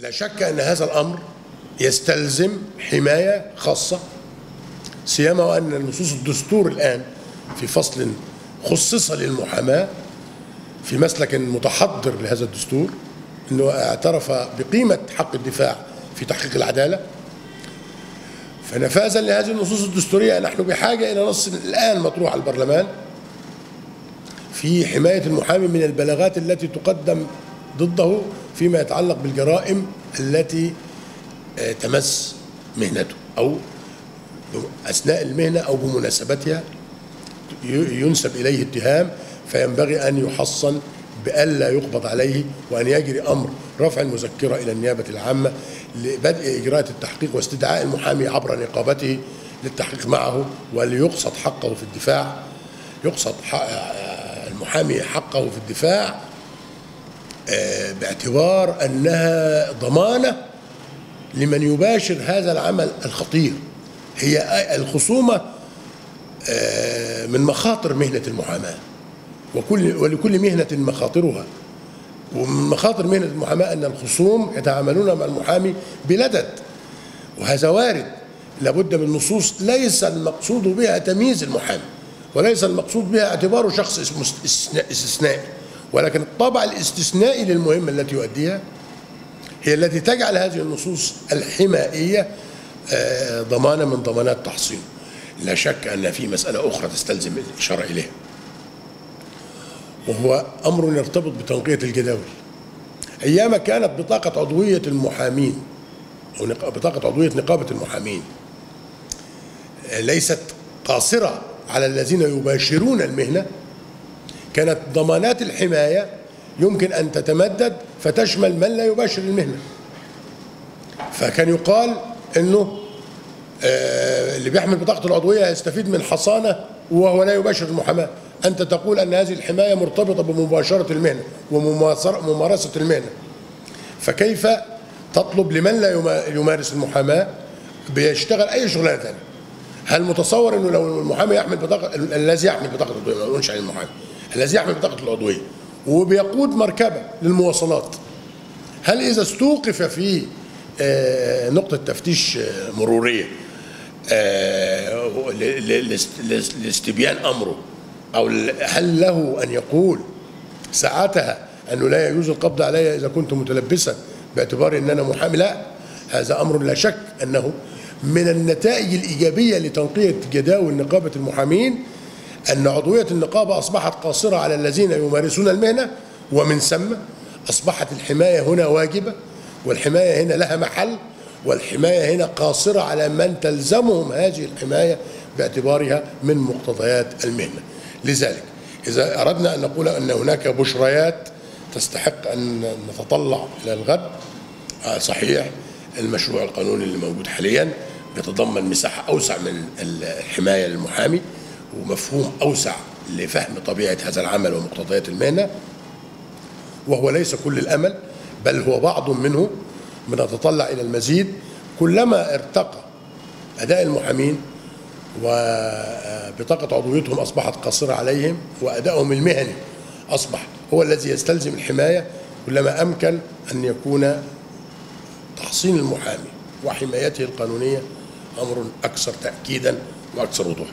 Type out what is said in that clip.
لا شك أن هذا الأمر يستلزم حماية خاصة سيما وأن نصوص الدستور الآن في فصل خصص للمحاماة في مسلك متحضر لهذا الدستور أنه اعترف بقيمة حق الدفاع في تحقيق العدالة. فنفاذا لهذه النصوص الدستورية نحن بحاجة إلى نص الآن مطروح على البرلمان في حماية المحامي من البلاغات التي تقدم ضده فيما يتعلق بالجرائم التي تمس مهنته أو أثناء المهنة أو بمناسبتها ينسب إليه اتهام فينبغي أن يحصن بألا يقبض عليه وأن يجري أمر رفع المذكرة إلى النيابة العامة لبدء إجراءات التحقيق واستدعاء المحامي عبر نقابته للتحقيق معه وليقصد حقه في الدفاع يقصد المحامي حقه في الدفاع باعتبار أنها ضمانة لمن يباشر هذا العمل الخطير. هي الخصومة من مخاطر مهنة المحاماة. وكل ولكل مهنة مخاطرها. ومن مخاطر مهنة المحاماة أن الخصوم يتعاملون مع المحامي بلدد وهذا وارد. لابد من نصوص ليس المقصود بها تمييز المحامي وليس المقصود بها اعتباره شخص استثنائي ولكن الطابع الاستثنائي للمهمة التي يؤديها هي التي تجعل هذه النصوص الحمائية ضمانة من ضمانات تحصينه لا شك أن في مسألة أخرى تستلزم الإشارة إليها. وهو أمر يرتبط بتنقية الجداول. أيام كانت بطاقة عضوية المحامين أو بطاقة عضوية نقابة المحامين ليست قاصرة على الذين يباشرون المهنة كانت ضمانات الحماية يمكن أن تتمدد فتشمل من لا يباشر المهنة. فكان يقال أنه اللي بيحمل بطاقة العضوية يستفيد من حصانة وهو لا يباشر المحاماة. أنت تقول أن هذه الحماية مرتبطة بمباشرة المهنة وممارسة المهنة. فكيف تطلب لمن لا يمارس المحاماة بيشتغل أي شغلانة ثانية؟ هل متصور أنه لو المحامي يحمل بطاقة الذي يحمل بطاقة العضوية ما نقولش عن المحامي. الذي يحمل بطاقة العضوية وبيقود مركبة للمواصلات. هل إذا استوقف في نقطة تفتيش مرورية لاستبيان أمره أو هل له أن يقول ساعتها أنه لا يجوز القبض علي إذا كنت متلبسا باعتبار أن أنا محامي؟ لا هذا أمر لا شك أنه من النتائج الإيجابية لتنقية جداول نقابة المحامين أن عضوية النقابة أصبحت قاصرة على الذين يمارسون المهنة ومن ثم أصبحت الحماية هنا واجبة والحماية هنا لها محل والحماية هنا قاصرة على من تلزمهم هذه الحماية باعتبارها من مقتضيات المهنة. لذلك إذا أردنا أن نقول أن هناك بشريات تستحق أن نتطلع إلى الغد صحيح المشروع القانوني اللي موجود حاليا بيتضمن مساحة أوسع من الحماية للمحامي ومفهوم أوسع لفهم طبيعة هذا العمل ومقتضيات المهنة وهو ليس كل الأمل بل هو بعض منه بنتطلع إلى المزيد. كلما ارتقى أداء المحامين وبطاقة عضويتهم أصبحت قاصرة عليهم وأدائهم المهني أصبح هو الذي يستلزم الحماية كلما أمكن أن يكون تحصين المحامي وحمايته القانونية أمر أكثر تأكيدا وأكثر وضوحا.